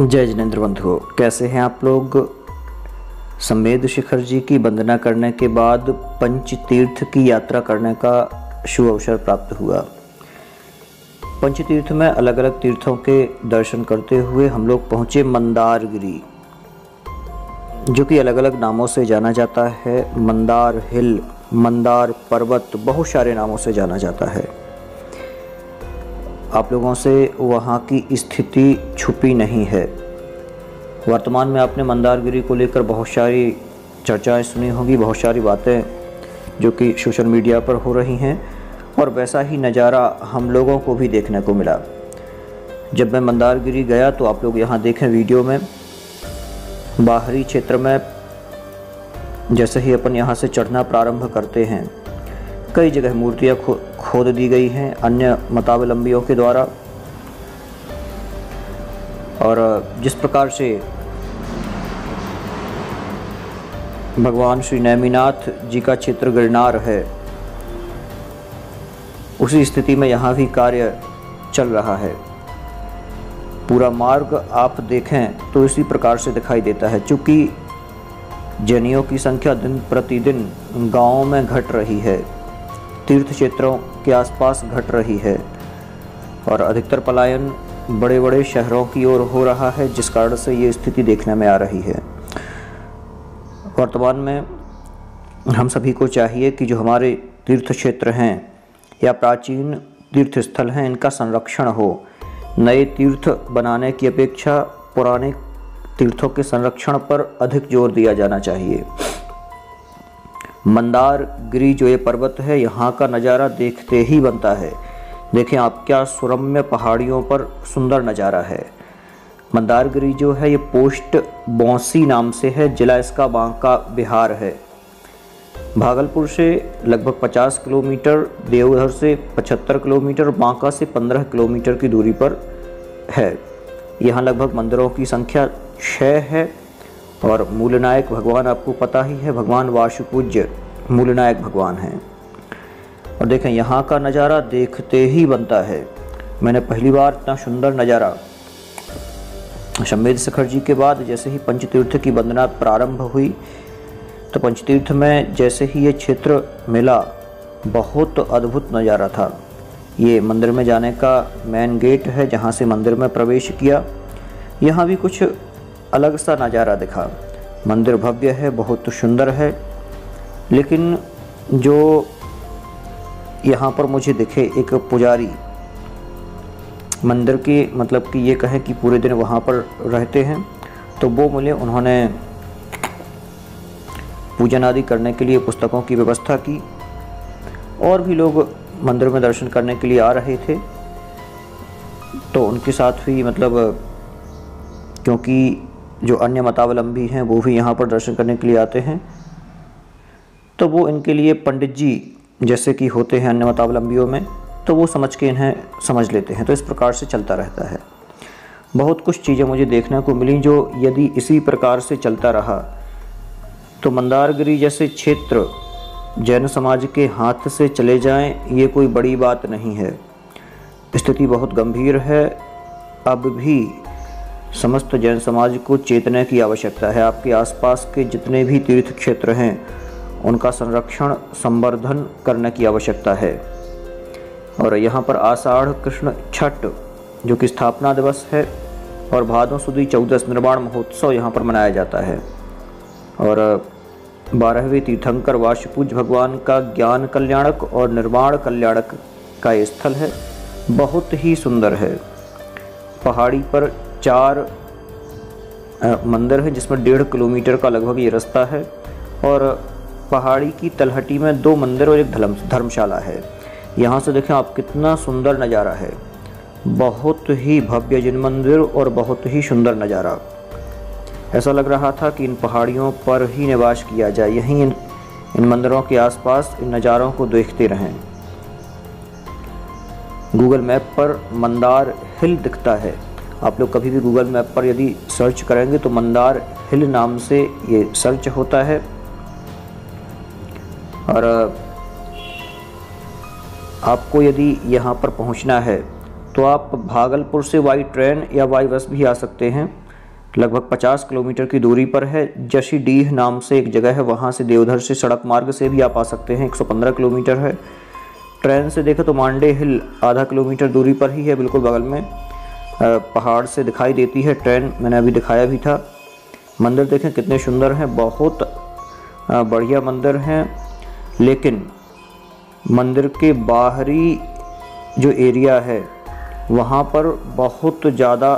जय जिनेन्द्र बंधु, कैसे हैं आप लोग? संवेद शिखर जी की वंदना करने के बाद पंच तीर्थ की यात्रा करने का शुभ अवसर प्राप्त हुआ। पंच तीर्थ में अलग अलग तीर्थों के दर्शन करते हुए हम लोग पहुँचे मंदारगिरी, जो कि अलग अलग नामों से जाना जाता है। मंदार हिल, मंदार पर्वत, बहुत सारे नामों से जाना जाता है। आप लोगों से वहाँ की स्थिति छुपी नहीं है। वर्तमान में आपने मंदारगिरी को लेकर बहुत सारी चर्चाएँ सुनी होंगी, बहुत सारी बातें जो कि सोशल मीडिया पर हो रही हैं और वैसा ही नज़ारा हम लोगों को भी देखने को मिला। जब मैं मंदारगिरी गया तो आप लोग यहाँ देखें वीडियो में, बाहरी क्षेत्र में जैसे ही अपन यहाँ से चढ़ना प्रारंभ करते हैं, कई जगह मूर्तियाँ खो खोद दी गई हैं अन्य मतावलंबियों के द्वारा। और जिस प्रकार से भगवान श्री नैमीनाथ जी का क्षेत्र गिरनार है, उसी स्थिति में यहाँ भी कार्य चल रहा है। पूरा मार्ग आप देखें तो इसी प्रकार से दिखाई देता है, चूँकि जनियों की संख्या दिन प्रतिदिन गाँवों में घट रही है। तीर्थ क्षेत्रों के आसपास घट रही है और अधिकतर पलायन बड़े बड़े शहरों की ओर हो रहा है, जिस कारण से ये स्थिति देखने में आ रही है। वर्तमान में हम सभी को चाहिए कि जो हमारे तीर्थ क्षेत्र हैं या प्राचीन तीर्थ स्थल हैं, इनका संरक्षण हो। नए तीर्थ बनाने की अपेक्षा पुराने तीर्थों के संरक्षण पर अधिक ज़ोर दिया जाना चाहिए। मंदार गिरी जो ये पर्वत है, यहाँ का नज़ारा देखते ही बनता है। देखें आप क्या सुरम्य पहाड़ियों पर सुंदर नज़ारा है। मंदारगिरी जो है, ये पोस्ट बौसी नाम से है, जिला इसका बांका बिहार है। भागलपुर से लगभग 50 किलोमीटर, देवघर से 75 किलोमीटर, बांका से 15 किलोमीटर की दूरी पर है। यहाँ लगभग मंदिरों की संख्या छः है और मूलनायक भगवान आपको पता ही है, भगवान वाशुपूज्य मूलनायक भगवान हैं। और देखें, यहाँ का नज़ारा देखते ही बनता है। मैंने पहली बार इतना सुंदर नज़ारा शमेद शिखर जी के बाद जैसे ही पंचतीर्थ की वंदना प्रारंभ हुई तो पंचतीर्थ में जैसे ही ये क्षेत्र मिला, बहुत अद्भुत नज़ारा था। ये मंदिर में जाने का मेन गेट है, जहाँ से मंदिर में प्रवेश किया। यहाँ भी कुछ अलग सा नज़ारा दिखा। मंदिर भव्य है, बहुत सुंदर है लेकिन जो यहाँ पर मुझे दिखे एक पुजारी, मंदिर के मतलब कि ये कहें कि पूरे दिन वहाँ पर रहते हैं तो वो मुझे, उन्होंने पूजन आदि करने के लिए पुस्तकों की व्यवस्था की और भी लोग मंदिर में दर्शन करने के लिए आ रहे थे। तो उनके साथ भी मतलब क्योंकि जो अन्य मतावलंबी हैं, वो भी यहाँ पर दर्शन करने के लिए आते हैं। तो वो इनके लिए पंडित जी जैसे कि होते हैं अन्य मतावलंबियों में तो वो समझ के इन्हें समझ लेते हैं तो इस प्रकार से चलता रहता है। बहुत कुछ चीज़ें मुझे देखने को मिली जो यदि इसी प्रकार से चलता रहा तो मंदारगिरी जैसे क्षेत्र, जैन समाज के हाथ से चले जाएँ, ये कोई बड़ी बात नहीं है। स्थिति बहुत गंभीर है, अब भी समस्त जैन समाज को चेतने की आवश्यकता है। आपके आसपास के जितने भी तीर्थ क्षेत्र हैं उनका संरक्षण, संवर्धन करने की आवश्यकता है। और यहाँ पर आषाढ़ कृष्ण छठ, जो कि स्थापना दिवस है, और भादों सुदी चौदस निर्माण महोत्सव यहाँ पर मनाया जाता है। और बारहवें तीर्थंकर वाशुपूज भगवान का ज्ञान कल्याणक और निर्माण कल्याणक का स्थल है, बहुत ही सुंदर है। पहाड़ी पर चार मंदिर हैं, जिसमें डेढ़ किलोमीटर का लगभग ये रास्ता है। और पहाड़ी की तलहटी में दो मंदिर और एक धर्म, धर्मशाला है। यहाँ से देखें आप कितना सुंदर नज़ारा है। बहुत ही भव्य जिन मंदिर और बहुत ही सुंदर नज़ारा। ऐसा लग रहा था कि इन पहाड़ियों पर ही निवास किया जाए। यहीं इन इन मंदिरों के आसपास इन नज़ारों को देखते रहें। गूगल मैप पर मंदार हिल दिखता है। आप लोग कभी भी गूगल मैप पर यदि सर्च करेंगे तो मंदार हिल नाम से ये सर्च होता है। और आपको यदि यहाँ पर पहुँचना है तो आप भागलपुर से वाई ट्रेन या वाई बस भी आ सकते हैं। लगभग 50 किलोमीटर की दूरी पर है। जशी डीह नाम से एक जगह है, वहाँ से देवधर से सड़क मार्ग से भी आप आ सकते हैं। 115 किलोमीटर है। ट्रेन से देखें तो मांडे हिल आधा किलोमीटर दूरी पर ही है, बिल्कुल बगल में। पहाड़ से दिखाई देती है ट्रेन, मैंने अभी दिखाया भी था। मंदिर देखें कितने सुंदर हैं, बहुत बढ़िया मंदिर हैं। लेकिन मंदिर के बाहरी जो एरिया है, वहाँ पर बहुत ज़्यादा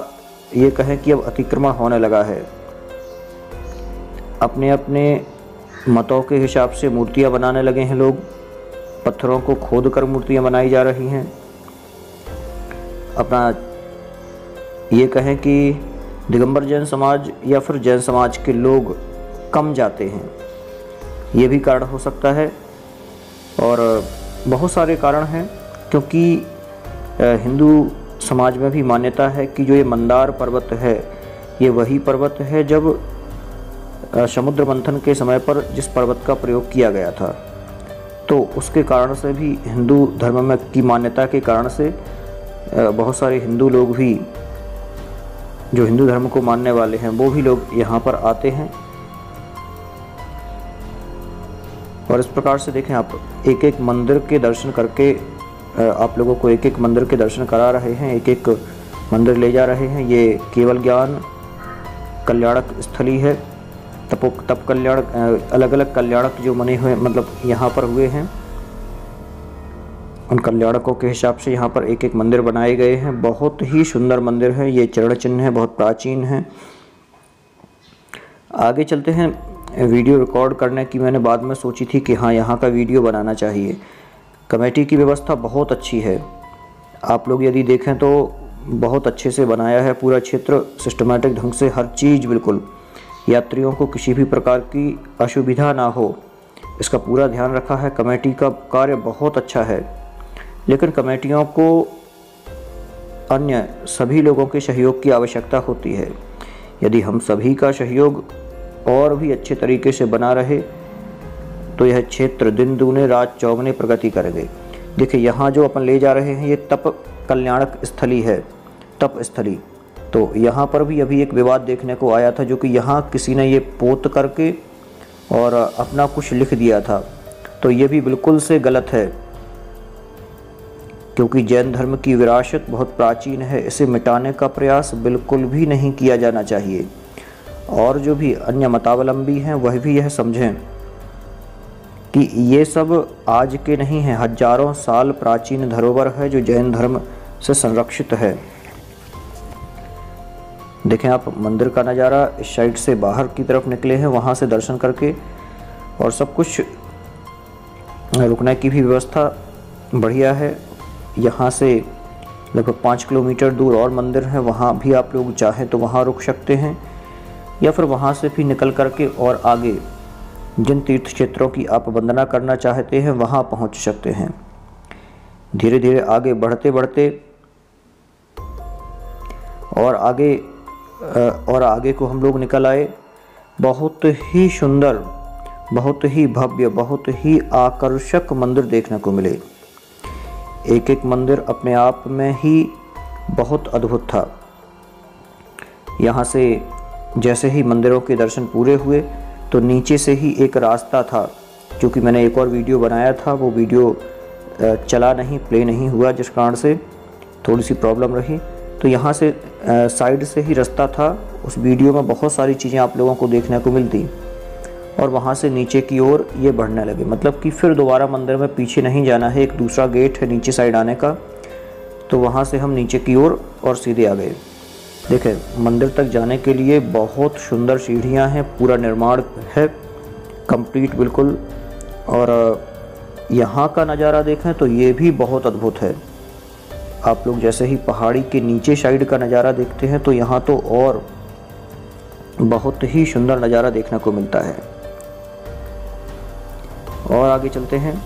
ये कहें कि अब अतिक्रमण होने लगा है। अपने अपने मतों के हिसाब से मूर्तियाँ बनाने लगे हैं लोग। पत्थरों को खोद कर मूर्तियाँ बनाई जा रही हैं। अपना ये कहें कि दिगंबर जैन समाज या फिर जैन समाज के लोग कम जाते हैं। ये भी कारण हो सकता है। और बहुत सारे कारण हैं, क्योंकि हिंदू समाज में भी मान्यता है कि जो ये मंदार पर्वत है, ये वही पर्वत है जब समुद्र मंथन के समय पर जिस पर्वत का प्रयोग किया गया था। तो उसके कारण से भी हिंदू धर्म में की मान्यता के कारण से बहुत सारे हिंदू लोग भी, जो हिंदू धर्म को मानने वाले हैं, वो भी लोग यहाँ पर आते हैं। और इस प्रकार से देखें आप एक एक मंदिर के दर्शन करके आप लोगों को एक एक मंदिर के दर्शन करा रहे हैं एक एक मंदिर ले जा रहे हैं। ये केवल ज्ञान कल्याणक स्थली है। तपो, तप कल्याण अलग अलग कल्याणक जो बने हुए मतलब यहाँ पर हुए हैं, उन कल्याणकों के हिसाब से यहाँ पर एक एक मंदिर बनाए गए हैं। बहुत ही सुंदर मंदिर है। ये चरण चिन्ह है, बहुत प्राचीन है। आगे चलते हैं। वीडियो रिकॉर्ड करने की मैंने बाद में सोची थी कि हाँ यहाँ का वीडियो बनाना चाहिए। कमेटी की व्यवस्था बहुत अच्छी है। आप लोग यदि देखें तो बहुत अच्छे से बनाया है पूरा क्षेत्र सिस्टमेटिक ढंग से हर चीज़ बिल्कुल। यात्रियों को किसी भी प्रकार की असुविधा ना हो, इसका पूरा ध्यान रखा है। कमेटी का कार्य बहुत अच्छा है। लेकिन कमेटियों को अन्य सभी लोगों के सहयोग की आवश्यकता होती है। यदि हम सभी का सहयोग और भी अच्छे तरीके से बना रहे तो यह क्षेत्र दिन दूने रात चौगने प्रगति करेंगे देखिए, यहाँ जो अपन ले जा रहे हैं, ये तप कल्याणक स्थली है, तप स्थली। तो यहाँ पर भी अभी एक विवाद देखने को आया था, जो कि यहाँ किसी ने ये पोत करके और अपना कुछ लिख दिया था। तो ये भी बिल्कुल से गलत है, क्योंकि जैन धर्म की विरासत बहुत प्राचीन है, इसे मिटाने का प्रयास बिल्कुल भी नहीं किया जाना चाहिए। और जो भी अन्य मतावलंबी हैं, वह भी यह समझें कि ये सब आज के नहीं हैं। हज़ारों साल प्राचीन धरोहर है जो जैन धर्म से संरक्षित है। देखें आप, मंदिर का नज़ारा इस साइड से बाहर की तरफ़ निकले हैं, वहाँ से दर्शन करके और सब कुछ रुकने की भी व्यवस्था बढ़िया है। यहाँ से लगभग पाँच किलोमीटर दूर और मंदिर है, वहाँ भी आप लोग चाहें तो वहाँ रुक सकते हैं। या फिर वहाँ से भी निकल करके और आगे जिन तीर्थ क्षेत्रों की आप वंदना करना चाहते हैं, वहाँ पहुँच सकते हैं। धीरे धीरे आगे बढ़ते बढ़ते और आगे और आगे को हम लोग निकल आए। बहुत ही सुंदर, बहुत ही भव्य, बहुत ही आकर्षक मंदिर देखने को मिले। एक एक मंदिर अपने आप में ही बहुत अद्भुत था। यहाँ से जैसे ही मंदिरों के दर्शन पूरे हुए तो नीचे से ही एक रास्ता था। क्योंकि मैंने एक और वीडियो बनाया था वो वीडियो चला नहीं प्ले नहीं हुआ जिस कारण से थोड़ी सी प्रॉब्लम रही। तो यहाँ से साइड से ही रास्ता था। उस वीडियो में बहुत सारी चीज़ें आप लोगों को देखने को मिलती। और वहाँ से नीचे की ओर ये बढ़ने लगे। मतलब कि फिर दोबारा मंदिर में पीछे नहीं जाना है एक दूसरा गेट है नीचे साइड आने का। तो वहाँ से हम नीचे की ओर और, और सीधे आ गए। देखें, मंदिर तक जाने के लिए बहुत सुंदर सीढ़ियाँ हैं, पूरा निर्माण है कंप्लीट बिल्कुल। और यहाँ का नज़ारा देखें तो ये भी बहुत अद्भुत है। आप लोग जैसे ही पहाड़ी के नीचे साइड का नज़ारा देखते हैं तो यहाँ तो और बहुत ही सुंदर नज़ारा देखने को मिलता है। और आगे चलते हैं।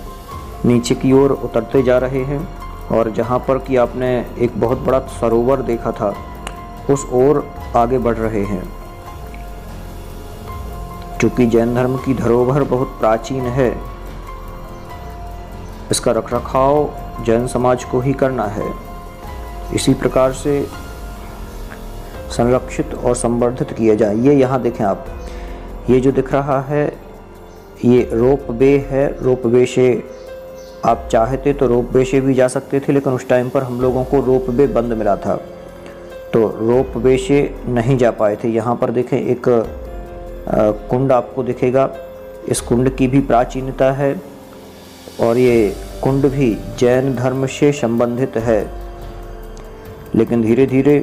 नीचे की ओर उतरते जा रहे हैं। और जहाँ पर कि आपने एक बहुत बड़ा सरोवर देखा था उस ओर आगे बढ़ रहे हैं। चूँकि जैन धर्म की धरोहर बहुत प्राचीन है, इसका रखरखाव जैन समाज को ही करना है। इसी प्रकार से संरक्षित और संवर्धित किया जाए। ये यहाँ देखें आप। ये जो दिख रहा है, ये रोप वे है। रोप वे से आप चाहते तो रोप वे से भी जा सकते थे, लेकिन उस टाइम पर हम लोगों को रोप वे बंद मिला था। तो रोप वे से नहीं जा पाए थे। यहाँ पर देखें, एक कुंड आपको दिखेगा। इस कुंड की भी प्राचीनता है और ये कुंड भी जैन धर्म से संबंधित है। लेकिन धीरे धीरे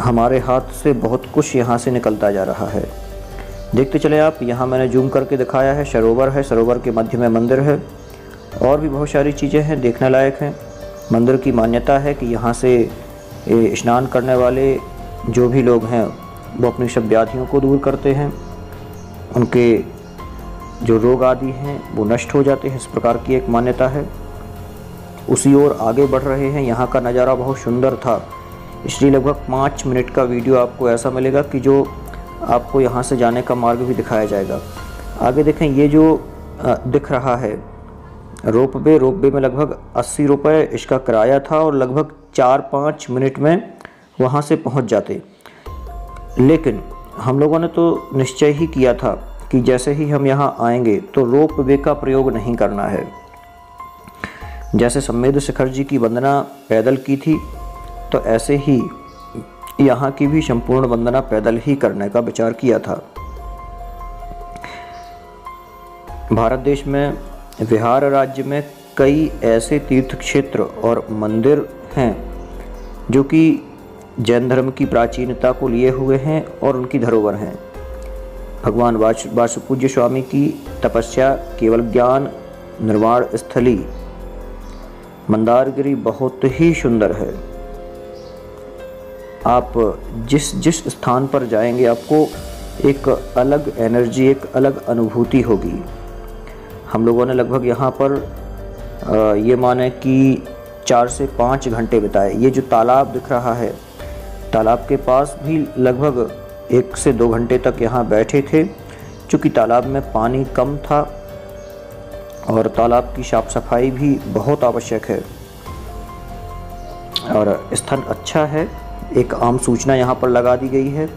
हमारे हाथ से बहुत कुछ यहाँ से निकलता जा रहा है। देखते चले आप, यहाँ मैंने जूम करके दिखाया है, सरोवर है। सरोवर के मध्य में मंदिर है और भी बहुत सारी चीज़ें हैं, देखने लायक हैं। मंदिर की मान्यता है कि यहाँ से स्नान करने वाले जो भी लोग हैं, वो अपनी सब व्याधियों को दूर करते हैं। उनके जो रोग आदि हैं, वो नष्ट हो जाते हैं। इस प्रकार की एक मान्यता है। उसी ओर आगे बढ़ रहे हैं। यहाँ का नज़ारा बहुत सुंदर था। इसलिए लगभग पाँच मिनट का वीडियो आपको ऐसा मिलेगा कि जो आपको यहाँ से जाने का मार्ग भी दिखाया जाएगा। आगे देखें, ये जो दिख रहा है रोप वे रोप वे में लगभग अस्सी रुपये इसका किराया था और लगभग चार पाँच मिनट में वहाँ से पहुँच जाते। लेकिन हम लोगों ने तो निश्चय ही किया था कि जैसे ही हम यहाँ आएँगे तो रोप वे का प्रयोग नहीं करना है। जैसे सम्मेद शिखर जी की वंदना पैदल की थी तो ऐसे ही यहाँ की भी संपूर्ण वंदना पैदल ही करने का विचार किया था। भारत देश में बिहार राज्य में कई ऐसे तीर्थ क्षेत्र और मंदिर हैं, जो कि जैन धर्म की प्राचीनता को लिए हुए हैं और उनकी धरोहर हैं। भगवान वासुपूज्य स्वामी की तपस्या केवल ज्ञान, निर्वाण स्थली, मंदारगिरी बहुत ही सुंदर है। आप जिस जिस स्थान पर जाएँगे, आपको एक अलग एनर्जी, एक अलग अनुभूति होगी। हम लोगों ने लगभग यहाँ पर ये माने कि चार से पाँच घंटे बिताए। ये जो तालाब दिख रहा है, तालाब के पास भी लगभग एक से दो घंटे तक यहाँ बैठे थे, चूँकि तालाब में पानी कम था और तालाब की साफ़ सफ़ाई भी बहुत आवश्यक है। और स्थल अच्छा है, एक आम सूचना यहाँ पर लगा दी गई है।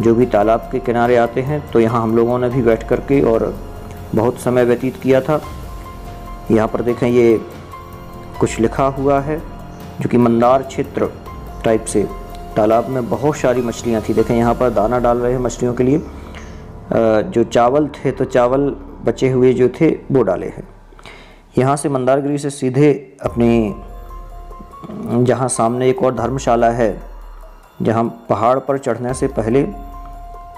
जो भी तालाब के किनारे आते हैं तो यहाँ हम लोगों ने भी बैठ कर के और बहुत समय व्यतीत किया था। यहाँ पर देखें, ये कुछ लिखा हुआ है, जो कि मंदार क्षेत्र टाइप से तालाब में बहुत सारी मछलियाँ थी। देखें, यहाँ पर दाना डाल रहे हैं मछलियों के लिए जो चावल थे तो चावल बचे हुए जो थे, वो डाले हैं। यहाँ से मंदारगिरी से सीधे अपने, जहाँ सामने एक और धर्मशाला है, जहाँ पहाड़ पर चढ़ने से पहले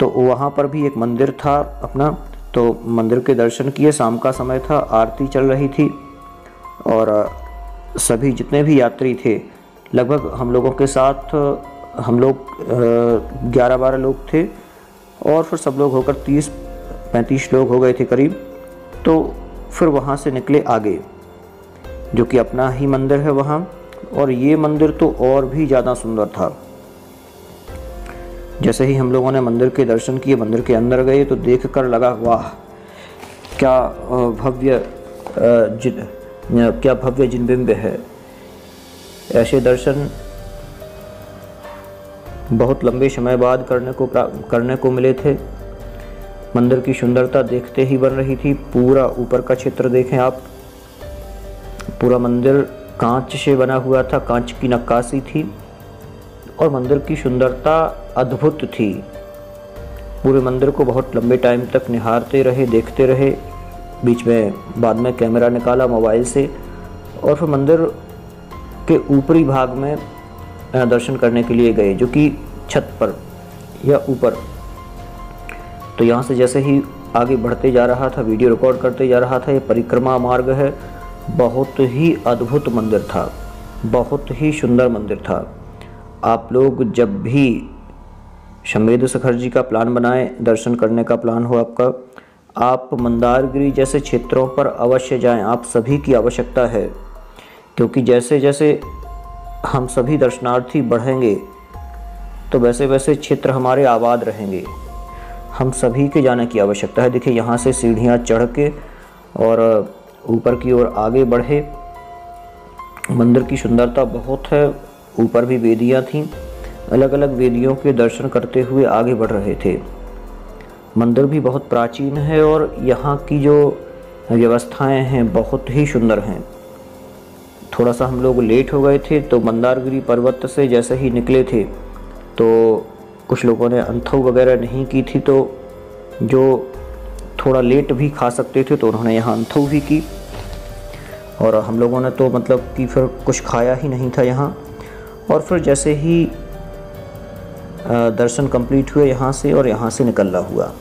तो वहाँ पर भी एक मंदिर था अपना। तो मंदिर के दर्शन किए, शाम का समय था, आरती चल रही थी और सभी जितने भी यात्री थे, लगभग हम लोगों के साथ, हम लोग ग्यारह बारह लोग थे और फिर सब लोग होकर तीस पैंतीस लोग हो गए थे करीब। तो फिर वहाँ से निकले आगे, जो कि अपना ही मंदिर है वहाँ और ये मंदिर तो और भी ज़्यादा सुंदर था। जैसे ही हम लोगों ने मंदिर के दर्शन किए, मंदिर के अंदर गए तो देख कर लगा, वाह, क्या भव्य जिन क्या भव्य जिनबिंब है। ऐसे दर्शन बहुत लंबे समय बाद करने को करने को मिले थे। मंदिर की सुंदरता देखते ही बन रही थी। पूरा ऊपर का क्षेत्र देखें आप। पूरा मंदिर कांच से बना हुआ था, कांच की नक्काशी थी। और मंदिर की सुंदरता अद्भुत थी। पूरे मंदिर को बहुत लंबे टाइम तक निहारते रहे, देखते रहे। बीच में, बाद में कैमरा निकाला मोबाइल से और फिर मंदिर के ऊपरी भाग में दर्शन करने के लिए गए, जो कि छत पर या ऊपर। तो यहाँ से जैसे ही आगे बढ़ते जा रहा था वीडियो रिकॉर्ड करते जा रहा था, ये परिक्रमा मार्ग है। बहुत ही अद्भुत मंदिर था। बहुत ही सुंदर मंदिर था। आप लोग जब भी शमेद सखर जी का प्लान बनाएँ, दर्शन करने का प्लान हो आपका, आप मंदारगिरी जैसे क्षेत्रों पर अवश्य जाएँ। आप सभी की आवश्यकता है, क्योंकि जैसे जैसे हम सभी दर्शनार्थी बढ़ेंगे तो वैसे वैसे क्षेत्र हमारे आबाद रहेंगे। हम सभी के जाने की आवश्यकता है। देखिए, यहाँ से सीढ़ियाँ चढ़ के और ऊपर की ओर आगे बढ़े। मंदिर की सुंदरता बहुत है ऊपर भी वेदियाँ थीं। अलग अलग वेदियों के दर्शन करते हुए आगे बढ़ रहे थे। मंदिर भी बहुत प्राचीन है और यहाँ की जो व्यवस्थाएँ हैं, बहुत ही सुंदर हैं। थोड़ा सा हम लोग लेट हो गए थे तो मंदारगिरी पर्वत से जैसे ही निकले थे तो कुछ लोगों ने अंथव वगैरह नहीं की थी तो जो थोड़ा लेट भी खा सकते थे तो उन्होंने यहाँ अंथव भी की। और हम लोगों ने तो मतलब कि फिर कुछ खाया ही नहीं था यहाँ। और फिर जैसे ही दर्शन कंप्लीट हुए यहाँ से और यहाँ से निकलना हुआ।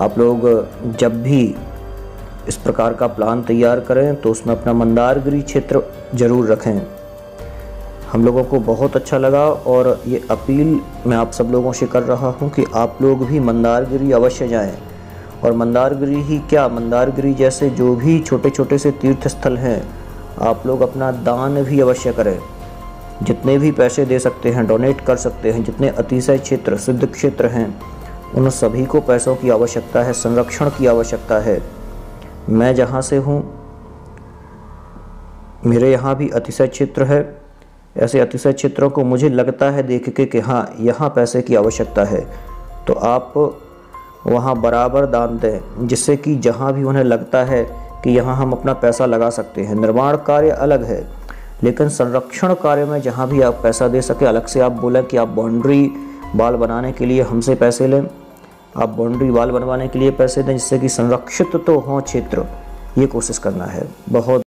आप लोग जब भी इस प्रकार का प्लान तैयार करें तो उसमें अपना मंदारगिरी क्षेत्र ज़रूर रखें। हम लोगों को बहुत अच्छा लगा और ये अपील मैं आप सब लोगों से कर रहा हूँ कि आप लोग भी मंदारगिरी अवश्य जाएँ। और मंदारगिरी ही क्या? मंदारगिरी जैसे जो भी छोटे छोटे से तीर्थ स्थल हैं, आप लोग अपना दान भी अवश्य करें। जितने भी पैसे दे सकते हैं डोनेट कर सकते हैं, जितने अतिशय क्षेत्र, सिद्ध क्षेत्र हैं, उन सभी को पैसों की आवश्यकता है, संरक्षण की आवश्यकता है। मैं जहाँ से हूँ, मेरे यहाँ भी अतिशय क्षेत्र है। ऐसे अतिशय क्षेत्रों को मुझे लगता है देख के कि हाँ यहाँ पैसे की आवश्यकता है। तो आप वहाँ बराबर दान दें, जिससे कि जहाँ भी उन्हें लगता है कि यहाँ हम अपना पैसा लगा सकते हैं। निर्माण कार्य अलग है। लेकिन संरक्षण कार्य में जहाँ भी आप पैसा दे सके, अलग से आप बोलें कि आप बाउंड्री बाल बनाने के लिए हमसे पैसे लें। आप बाउंड्री बाल बनवाने के लिए पैसे दें, जिससे कि संरक्षित तो हों क्षेत्र। ये कोशिश करना है। बहुत